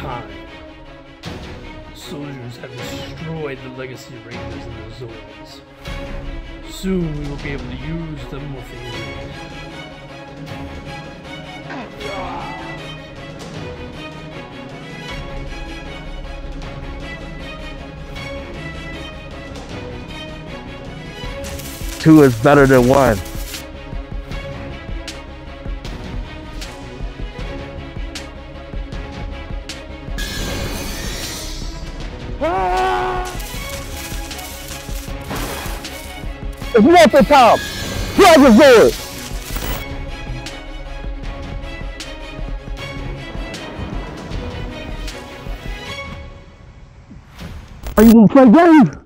time. Soldiers have destroyed the legacy rangers in the zones. Soon we will be able to use them more freely. Two is better than one. Ah! It's morphin time. Dragon Zord. Are you gonna play games?